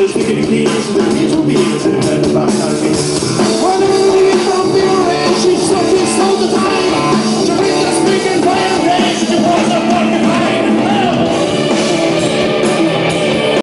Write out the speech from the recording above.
seus pequenininhos, estou minha família.